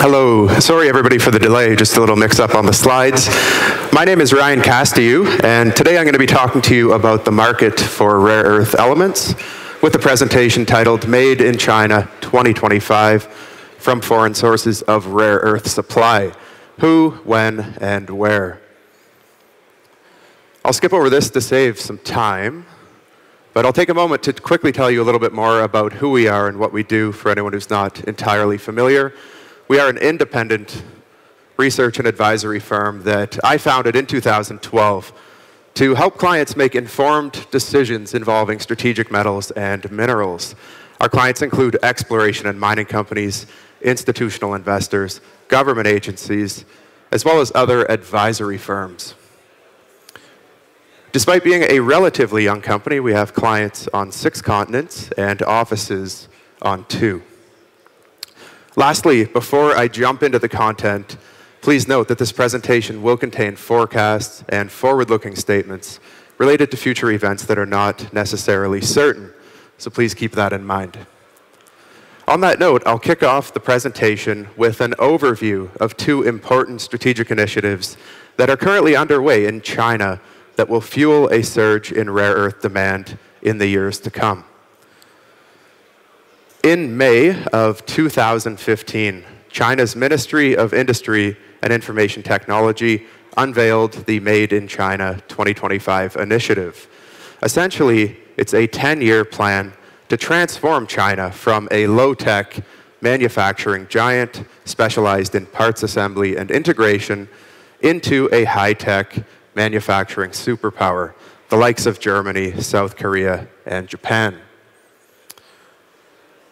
Hello. Sorry, everybody, for the delay. Just a little mix up on the slides. My name is Ryan Castilloux, and today I'm going to be talking to you about the market for rare earth elements with a presentation titled Made in China 2025 from Foreign Sources of Rare Earth Supply Who, When, and Where. I'll skip over this to save some time, but I'll take a moment to quickly tell you a little bit more about who we are and what we do for anyone who's not entirely familiar. We are an independent research and advisory firm that I founded in 2012 to help clients make informed decisions involving strategic metals and minerals. Our clients include exploration and mining companies, institutional investors, government agencies, as well as other advisory firms. Despite being a relatively young company, we have clients on six continents and offices on two. Lastly, before I jump into the content, please note that this presentation will contain forecasts and forward-looking statements related to future events that are not necessarily certain, so please keep that in mind. On that note, I'll kick off the presentation with an overview of two important strategic initiatives that are currently underway in China that will fuel a surge in rare earth demand in the years to come. In May of 2015, China's Ministry of Industry and Information Technology unveiled the Made in China 2025 initiative. Essentially, it's a 10 year plan to transform China from a low tech manufacturing giant specialized in parts assembly and integration into a high tech manufacturing superpower, the likes of Germany, South Korea, and Japan.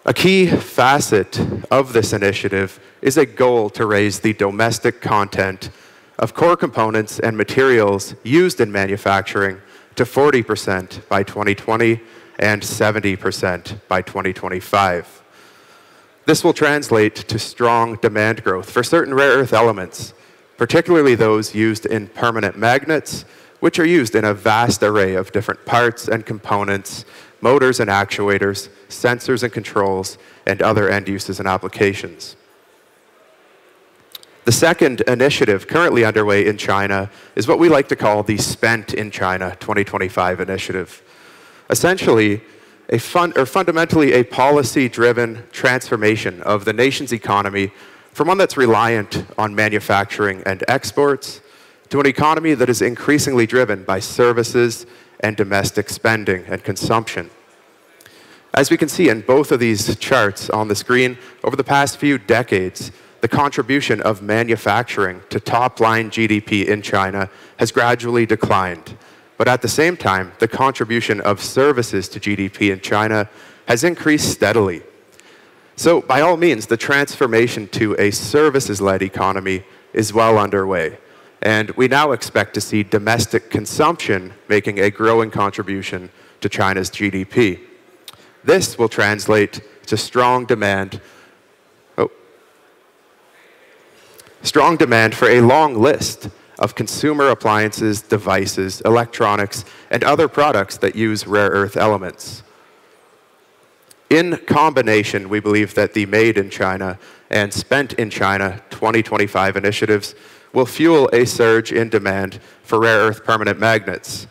A key facet of this initiative is a goal to raise the domestic content of core components and materials used in manufacturing to 40% by 2020 and 70% by 2025. This will translate to strong demand growth for certain rare earth elements, particularly those used in permanent magnets, which are used in a vast array of different parts and components motors and actuators, sensors and controls, and other end uses and applications. The second initiative currently underway in China is what we like to call the Spent in China 2025 initiative. Essentially, a fun, or fundamentally a policy-driven transformation of the nation's economy from one that's reliant on manufacturing and exports to an economy that is increasingly driven by services and domestic spending and consumption. As we can see in both of these charts on the screen, over the past few decades, the contribution of manufacturing to top line GDP in China has gradually declined. But at the same time, the contribution of services to GDP in China has increased steadily. So, by all means, the transformation to a services led economy is well underway. And we now expect to see domestic consumption making a growing contribution to China's GDP. This will translate to strong demand. Oh, strong demand for a long list of consumer appliances, devices, electronics, and other products that use rare earth elements. In combination, we believe that the Made in China and Spent in China 2025 initiatives will fuel a surge in demand for rare earth permanent magnets.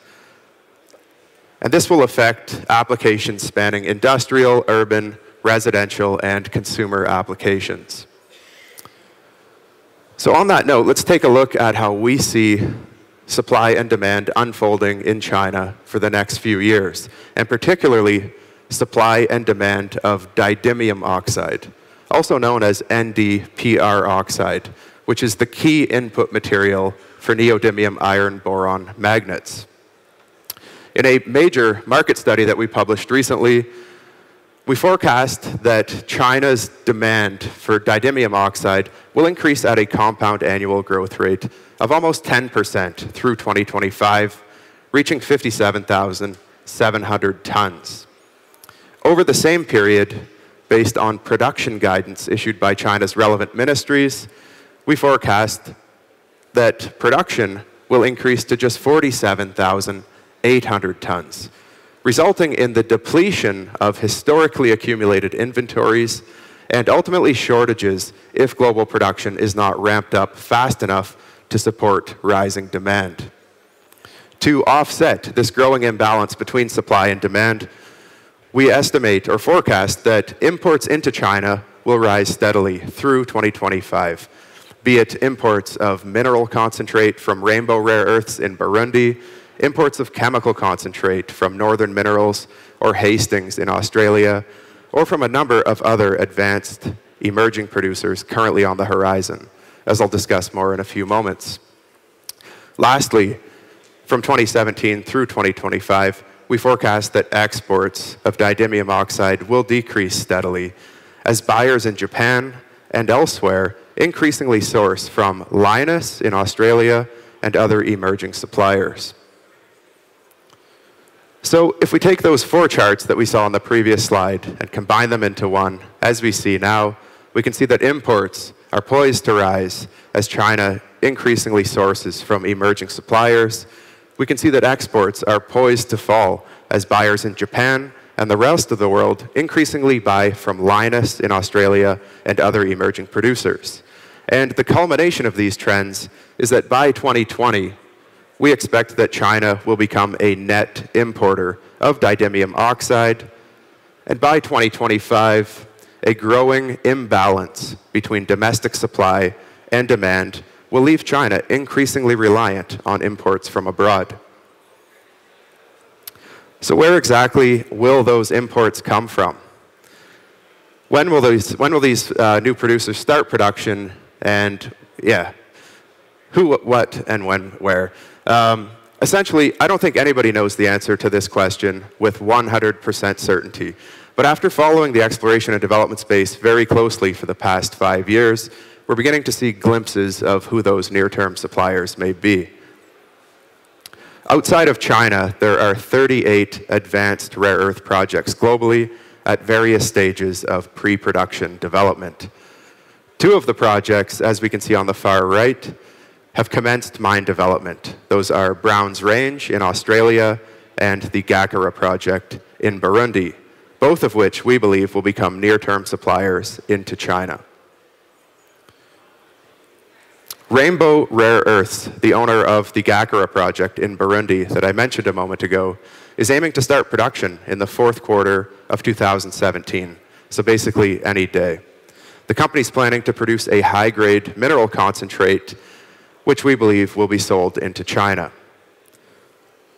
And this will affect applications spanning industrial, urban, residential, and consumer applications. So, on that note, let's take a look at how we see supply and demand unfolding in China for the next few years, and particularly supply and demand of didymium oxide, also known as NdPr oxide, which is the key input material for neodymium iron boron magnets. In a major market study that we published recently, we forecast that China's demand for didymium oxide will increase at a compound annual growth rate of almost 10% through 2025, reaching 57,700 tons. Over the same period, based on production guidance issued by China's relevant ministries, we forecast that production will increase to just 47,800 tons, resulting in the depletion of historically accumulated inventories and ultimately shortages if global production is not ramped up fast enough to support rising demand. To offset this growing imbalance between supply and demand, we estimate or forecast that imports into China will rise steadily through 2025, be it imports of mineral concentrate from rainbow rare earths in Burundi, imports of chemical concentrate from Northern Minerals or Hastings in Australia, or from a number of other advanced emerging producers currently on the horizon, as I'll discuss more in a few moments. Lastly, from 2017 through 2025, we forecast that exports of didymium oxide will decrease steadily as buyers in Japan and elsewhere increasingly source from Lynas in Australia and other emerging suppliers. So if we take those four charts that we saw on the previous slide and combine them into one, as we see now, we can see that imports are poised to rise as China increasingly sources from emerging suppliers. We can see that exports are poised to fall as buyers in Japan and the rest of the world increasingly buy from Lynas in Australia and other emerging producers. And the culmination of these trends is that by 2020, we expect that China will become a net importer of didymium oxide, and by 2025, a growing imbalance between domestic supply and demand will leave China increasingly reliant on imports from abroad. So where exactly will those imports come from? When will these, when will these uh, new producers start production? And yeah, who, what, and when, where? Um, essentially, I don't think anybody knows the answer to this question with 100% certainty. But after following the exploration and development space very closely for the past five years, we're beginning to see glimpses of who those near-term suppliers may be. Outside of China, there are 38 advanced rare earth projects globally at various stages of pre-production development. Two of the projects, as we can see on the far right, have commenced mine development. Those are Browns Range in Australia and the Gakara project in Burundi, both of which we believe will become near-term suppliers into China. Rainbow Rare Earths, the owner of the Gakara project in Burundi that I mentioned a moment ago, is aiming to start production in the fourth quarter of 2017, so basically any day. The company is planning to produce a high-grade mineral concentrate which we believe will be sold into China.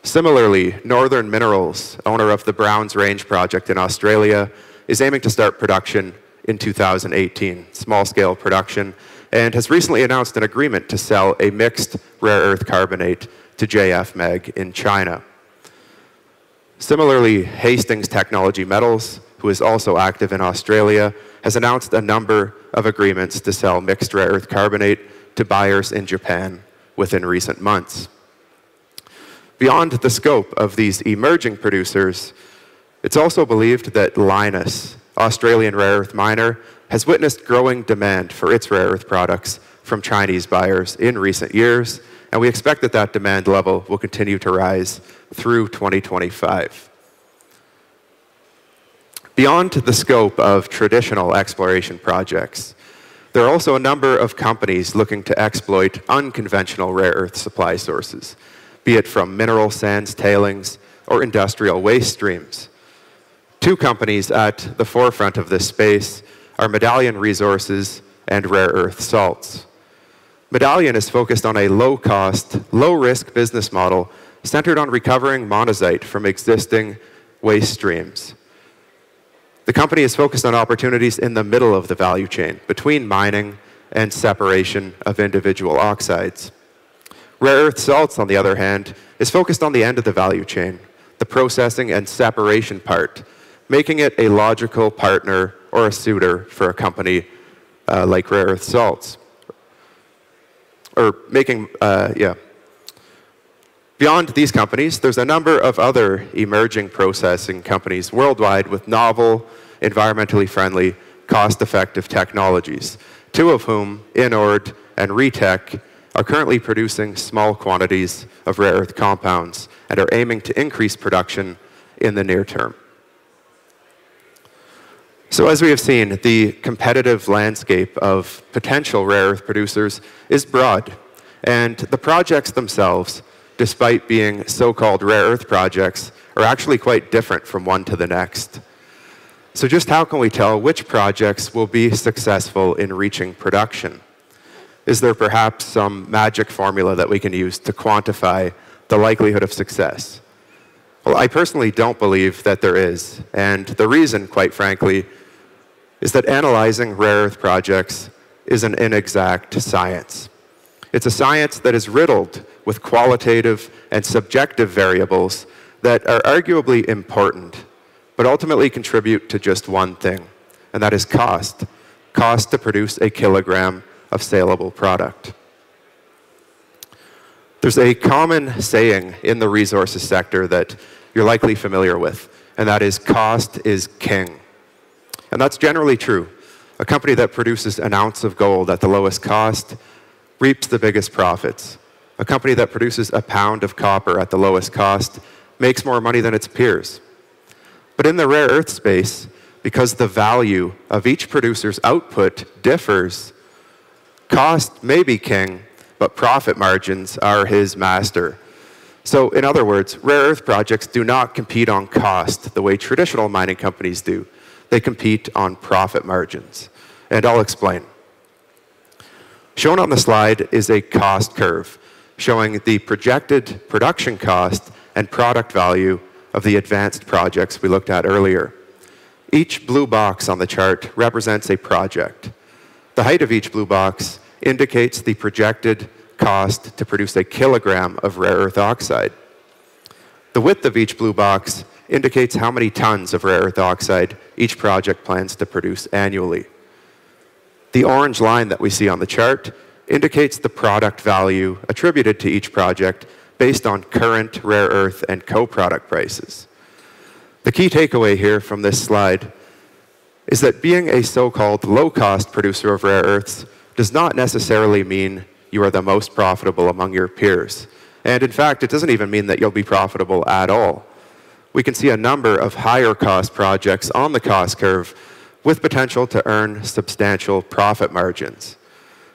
Similarly, Northern Minerals, owner of the Browns Range project in Australia, is aiming to start production in 2018, small-scale production, and has recently announced an agreement to sell a mixed rare earth carbonate to JF Meg in China. Similarly, Hastings Technology Metals, who is also active in Australia, has announced a number of agreements to sell mixed rare earth carbonate to buyers in Japan within recent months. Beyond the scope of these emerging producers, it's also believed that Lynas, Australian rare earth miner, has witnessed growing demand for its rare earth products from Chinese buyers in recent years, and we expect that that demand level will continue to rise through 2025. Beyond the scope of traditional exploration projects, there are also a number of companies looking to exploit unconventional rare earth supply sources, be it from mineral sands tailings or industrial waste streams. Two companies at the forefront of this space are Medallion Resources and Rare Earth Salts. Medallion is focused on a low-cost, low-risk business model centered on recovering monazite from existing waste streams. The company is focused on opportunities in the middle of the value chain, between mining and separation of individual oxides. Rare earth salts, on the other hand, is focused on the end of the value chain, the processing and separation part, making it a logical partner or a suitor for a company uh, like Rare Earth Salts. Or making, uh, yeah. Beyond these companies, there's a number of other emerging processing companies worldwide with novel, environmentally friendly, cost-effective technologies, two of whom, Innord and REEtec, are currently producing small quantities of rare earth compounds and are aiming to increase production in the near term. So as we have seen, the competitive landscape of potential rare earth producers is broad. And the projects themselves, despite being so-called rare earth projects, are actually quite different from one to the next. So just how can we tell which projects will be successful in reaching production? Is there perhaps some magic formula that we can use to quantify the likelihood of success? Well, I personally don't believe that there is. And the reason, quite frankly, is that analyzing rare earth projects is an inexact science. It's a science that is riddled with qualitative and subjective variables that are arguably important, but ultimately contribute to just one thing, and that is cost. Cost to produce a kilogram of saleable product. There's a common saying in the resources sector that you're likely familiar with, and that is cost is king. And that's generally true. A company that produces an ounce of gold at the lowest cost reaps the biggest profits. A company that produces a pound of copper at the lowest cost makes more money than its peers. But in the rare earth space, because the value of each producer's output differs, cost may be king, but profit margins are his master. So, in other words, rare earth projects do not compete on cost the way traditional mining companies do. They compete on profit margins. And I'll explain. Shown on the slide is a cost curve showing the projected production cost and product value of the advanced projects we looked at earlier. Each blue box on the chart represents a project. The height of each blue box indicates the projected cost to produce a kilogram of rare earth oxide. The width of each blue box indicates how many tons of rare earth oxide each project plans to produce annually. The orange line that we see on the chart indicates the product value attributed to each project based on current rare earth and co-product prices. The key takeaway here from this slide is that being a so-called low-cost producer of rare earths does not necessarily mean you are the most profitable among your peers. And in fact, it doesn't even mean that you'll be profitable at all. We can see a number of higher cost projects on the cost curve with potential to earn substantial profit margins.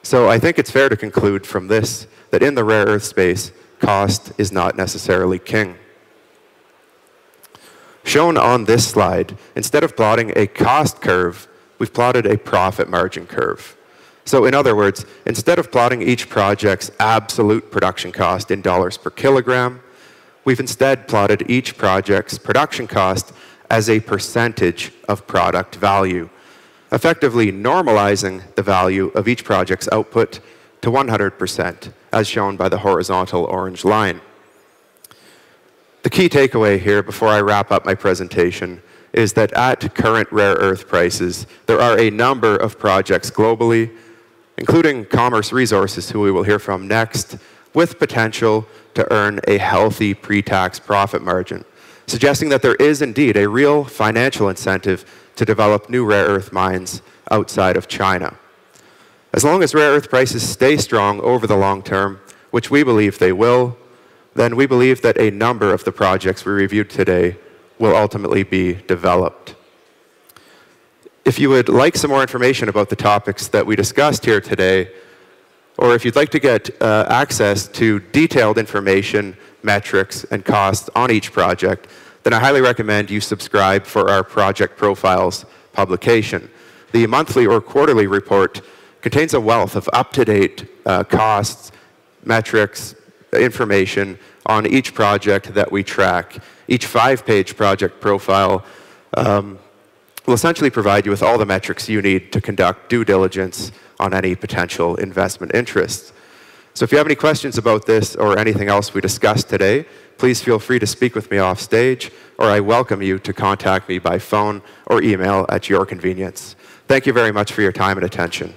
So I think it's fair to conclude from this that in the rare earth space, cost is not necessarily king. Shown on this slide, instead of plotting a cost curve, we've plotted a profit margin curve. So in other words, instead of plotting each project's absolute production cost in dollars per kilogram, we've instead plotted each project's production cost as a percentage of product value, effectively normalizing the value of each project's output to 100%, as shown by the horizontal orange line. The key takeaway here before I wrap up my presentation is that at current rare earth prices, there are a number of projects globally including Commerce Resources, who we will hear from next, with potential to earn a healthy pre-tax profit margin, suggesting that there is indeed a real financial incentive to develop new rare earth mines outside of China. As long as rare earth prices stay strong over the long term, which we believe they will, then we believe that a number of the projects we reviewed today will ultimately be developed. If you would like some more information about the topics that we discussed here today, or if you'd like to get uh, access to detailed information, metrics, and costs on each project, then I highly recommend you subscribe for our project profiles publication. The monthly or quarterly report contains a wealth of up-to-date uh, costs, metrics, information on each project that we track. Each five-page project profile um, will essentially provide you with all the metrics you need to conduct due diligence on any potential investment interests. So if you have any questions about this or anything else we discussed today, please feel free to speak with me off stage, or I welcome you to contact me by phone or email at your convenience. Thank you very much for your time and attention.